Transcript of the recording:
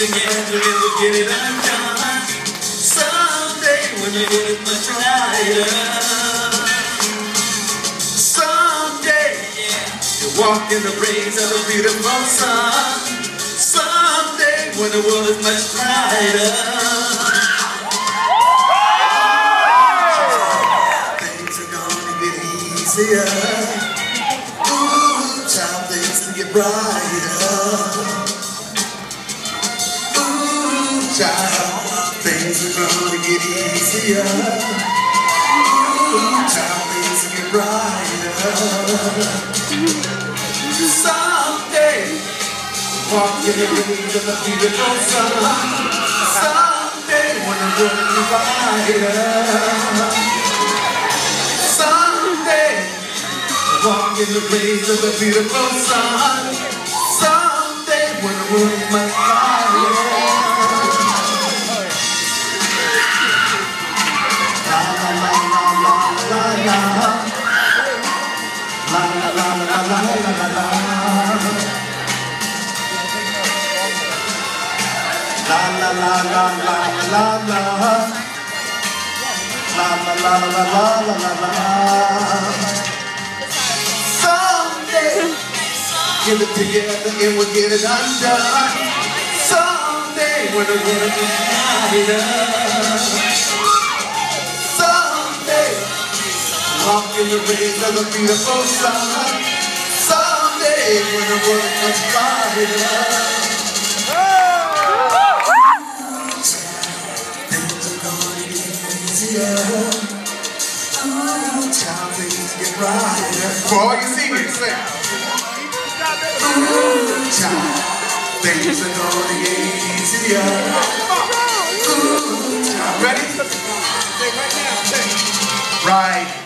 together and we'll get it undone. Someday when the world is much brighter. Someday, you walk in the rays of the beautiful sun. Someday when the world is much brighter. Things are gonna get easier. Ooh, child, things to get brighter. Child, things are gonna get easier. Child, things will get brighter. Someday, walk in the rays of the beautiful sun. Someday, when the world is brighter. Someday, walk in the rays of the beautiful sun. Someday, when the world is Get it together and we'll get it undone Someday when the world is brighter Walk in the of beautiful sun Someday when the world is brighter For all you sing. Ooh, child, things are gonna get easier. Ooh, child, ready? Right